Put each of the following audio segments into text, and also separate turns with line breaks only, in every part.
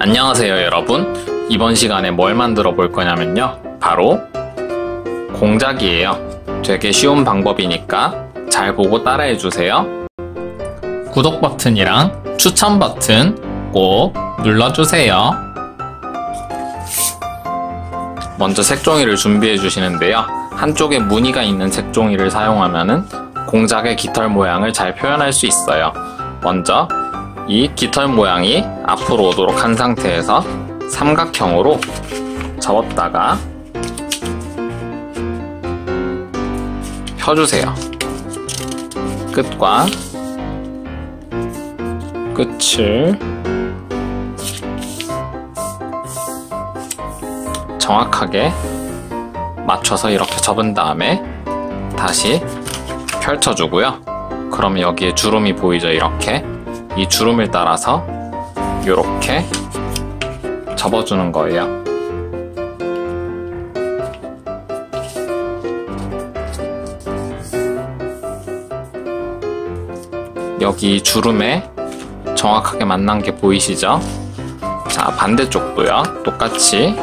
안녕하세요 여러분. 이번 시간에 뭘 만들어 볼 거냐면요. 바로 공작이에요. 되게 쉬운 방법이니까 잘 보고 따라해 주세요. 구독 버튼이랑 추천 버튼 꼭 눌러주세요. 먼저 색종이를 준비해 주시는데요. 한쪽에 무늬가 있는 색종이를 사용하면 공작의 깃털 모양을 잘 표현할 수 있어요. 먼저 이 깃털 모양이 앞으로 오도록 한 상태에서 삼각형으로 접었다가 펴주세요. 끝과 끝을 정확하게 맞춰서 이렇게 접은 다음에 다시 펼쳐주고요. 그럼 여기에 주름이 보이죠? 이렇게 이 주름을 따라서 이렇게 접어주는 거예요. 여기 주름에 정확하게 만난 게 보이시죠? 자, 반대쪽도요. 똑같이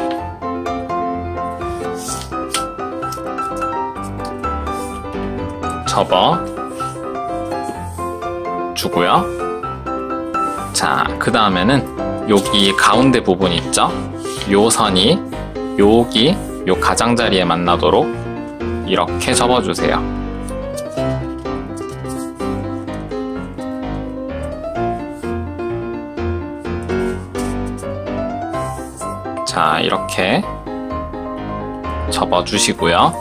접어 주고요. 자, 그 다음에는 여기 가운데 부분 있죠? 요 선이 여기 요 가장자리에 만나도록 이렇게 접어주세요. 자, 이렇게 접어주시고요.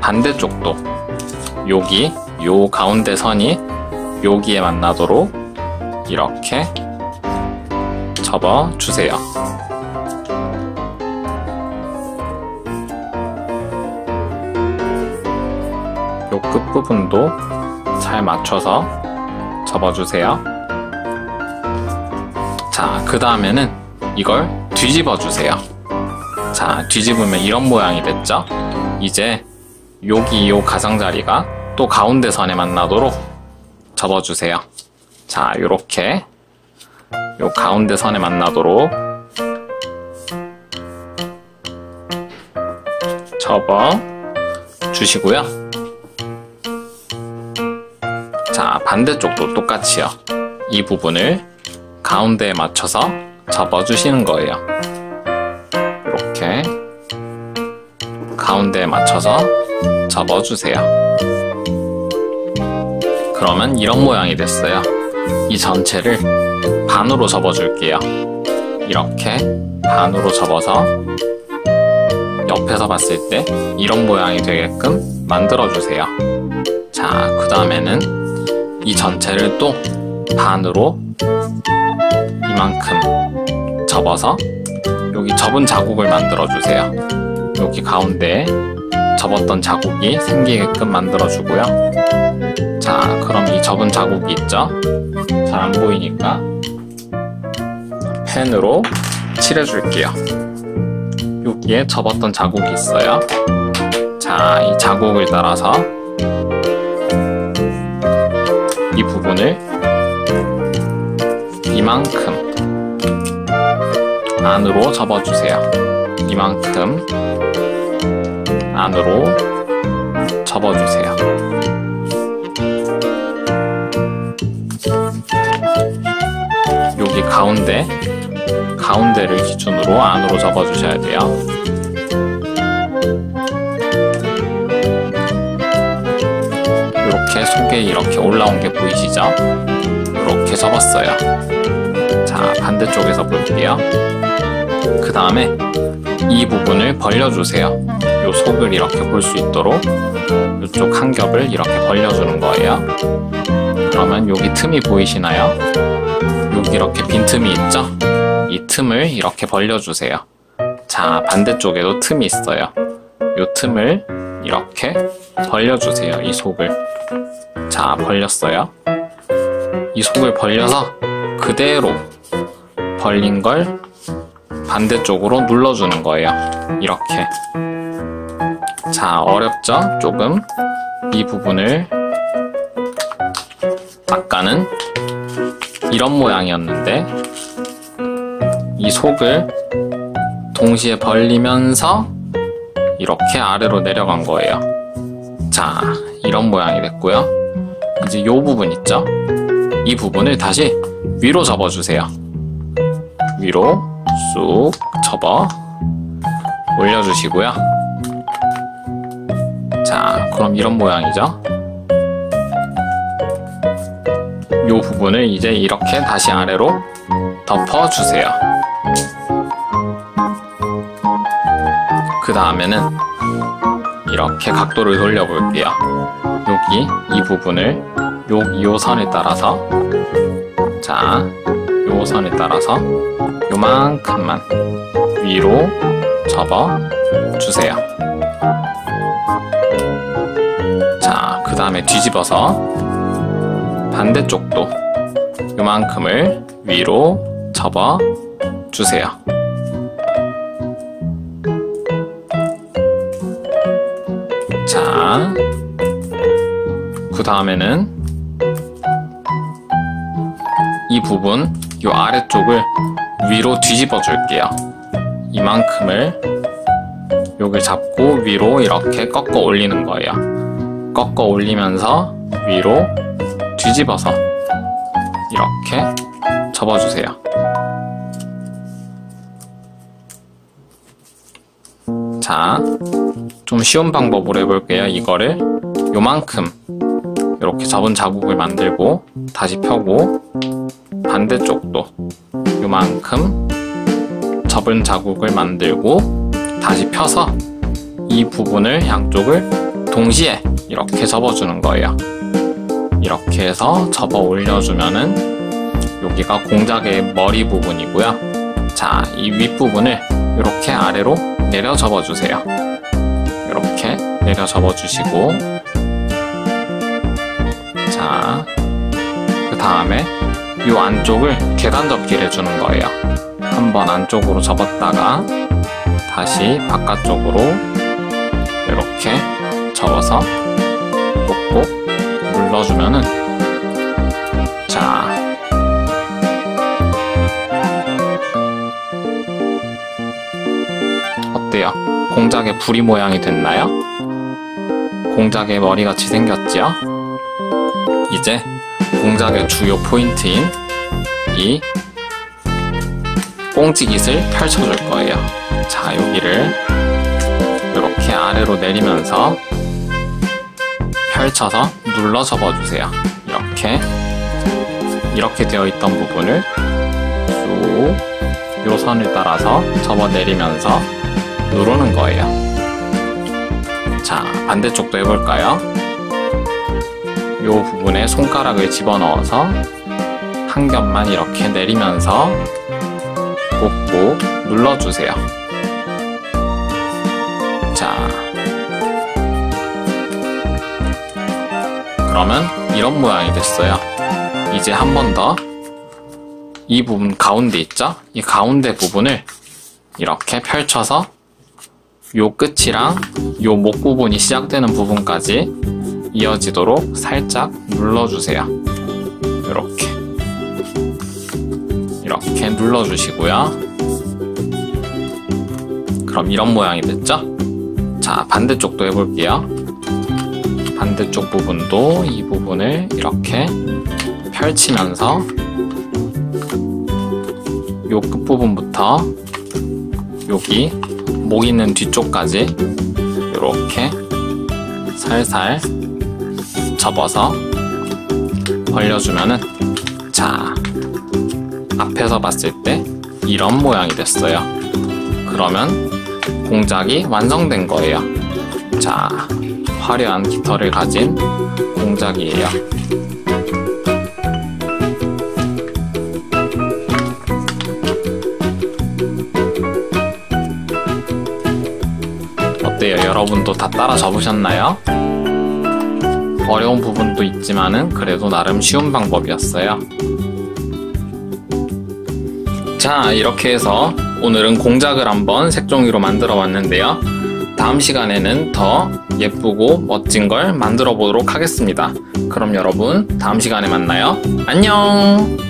반대쪽도 여기 요 가운데 선이 여기에 만나도록 이렇게 접어주세요. 요 끝부분도 잘 맞춰서 접어주세요. 자, 그 다음에는 이걸 뒤집어 주세요. 자, 뒤집으면 이런 모양이 됐죠? 이제 여기 요 가장자리가 또 가운데 선에 만나도록 접어주세요. 자, 요렇게 요 가운데 선에 만나도록 접어 주시고요. 자, 반대쪽도 똑같이요. 이 부분을 가운데에 맞춰서 접어 주시는 거예요. 이렇게 가운데에 맞춰서 접어 주세요. 그러면 이런 모양이 됐어요. 이 전체를 반으로 접어줄게요. 이렇게 반으로 접어서 옆에서 봤을 때 이런 모양이 되게끔 만들어주세요. 자, 그 다음에는 이 전체를 또 반으로 이만큼 접어서 여기 접은 자국을 만들어주세요. 여기 가운데 접었던 자국이 생기게끔 만들어주고요. 자, 그럼 이 접은 자국이 있죠? 잘 안 보이니까 펜으로 칠해줄게요. 여기에 접었던 자국이 있어요. 자, 이 자국을 따라서 이 부분을 이만큼 안으로 접어주세요. 이만큼 안으로 접어주세요. 가운데 가운데를 기준으로 안으로 접어주셔야 돼요. 이렇게 속에 이렇게 올라온 게 보이시죠? 이렇게 접었어요. 자, 반대쪽에서 볼게요. 그 다음에 이 부분을 벌려주세요. 요 속을 이렇게 볼 수 있도록 이쪽 한 겹을 이렇게 벌려주는 거예요. 그러면 여기 틈이 보이시나요? 여기 이렇게 빈틈이 있죠? 이 틈을 이렇게 벌려주세요. 자, 반대쪽에도 틈이 있어요. 이 틈을 이렇게 벌려주세요. 이 속을. 자, 벌렸어요. 이 속을 벌려서 그대로 벌린 걸 반대쪽으로 눌러주는 거예요. 이렇게. 자, 어렵죠? 조금. 이 부분을 아까는 이런 모양이었는데 이 속을 동시에 벌리면서 이렇게 아래로 내려간 거예요. 자, 이런 모양이 됐고요. 이제 이 부분 있죠? 이 부분을 다시 위로 접어주세요. 위로 쑥 접어 올려주시고요. 자, 그럼 이런 모양이죠? 이 부분을 이제 이렇게 다시 아래로 덮어주세요. 그 다음에는 이렇게 각도를 돌려볼게요. 여기 이 부분을 여기 요 선에 따라서 자, 요 선에 따라서 요만큼만 위로 접어 주세요. 자, 그 다음에 뒤집어서 반대쪽도 요만큼을 위로 접어 주세요. 자, 그 다음에는 이 부분, 요 아래쪽을 위로 뒤집어 줄게요. 이만큼을 여기 잡고 위로 이렇게 꺾어 올리는 거예요. 꺾어 올리면서 위로 뒤집어서 이렇게 접어주세요. 자, 좀 쉬운 방법으로 해볼게요. 이거를 요만큼 이렇게 접은 자국을 만들고 다시 펴고 반대쪽도 요만큼 접은 자국을 만들고 다시 펴서 이 부분을 양쪽을 동시에 이렇게 접어주는 거예요. 이렇게 해서 접어 올려주면은 여기가 공작의 머리 부분이고요. 자, 이 윗부분을 이렇게 아래로 내려 접어주세요. 이렇게 내려 접어주시고 자, 그 다음에 이 안쪽을 계단 접기를 해주는 거예요. 한번 안쪽으로 접었다가 다시 바깥쪽으로 이렇게 접어서 꼭꼭 눌러주면은 자 어때요? 공작의 부리 모양이 됐나요? 공작의 머리같이 생겼지요? 이제 공작의 주요 포인트인 이 꽁지깃을 펼쳐줄 거예요. 자, 여기를 이렇게 아래로 내리면서 펼쳐서 눌러 접어주세요. 이렇게 이렇게 되어 있던 부분을 쑥요 선을 따라서 접어 내리면서 누르는 거예요. 자, 반대쪽도 해볼까요? 요 부분에 손가락을 집어넣어서 한 겹만 이렇게 내리면서 꼭꼭 눌러주세요. 그러면 이런 모양이 됐어요. 이제 한 번 더 이 부분 가운데 있죠? 이 가운데 부분을 이렇게 펼쳐서 요 끝이랑 요 목 부분이 시작되는 부분까지 이어지도록 살짝 눌러주세요. 이렇게 이렇게 눌러주시고요. 그럼 이런 모양이 됐죠? 자 반대쪽도 해볼게요. 반대쪽 부분도 이 부분을 이렇게 펼치면서 요 끝부분부터 여기 목 있는 뒤쪽까지 이렇게 살살 접어서 벌려주면은 자 앞에서 봤을 때 이런 모양이 됐어요. 그러면 공작이 완성된 거예요. 자 화려한 깃털을 가진 공작이에요. 어때요? 여러분도 다 따라 접으셨나요? 어려운 부분도 있지만은 그래도 나름 쉬운 방법이었어요. 자, 이렇게 해서 오늘은 공작을 한번 색종이로 만들어 봤는데요. 다음 시간에는 더 예쁘고 멋진 걸 만들어 보도록 하겠습니다. 그럼 여러분, 다음 시간에 만나요. 안녕!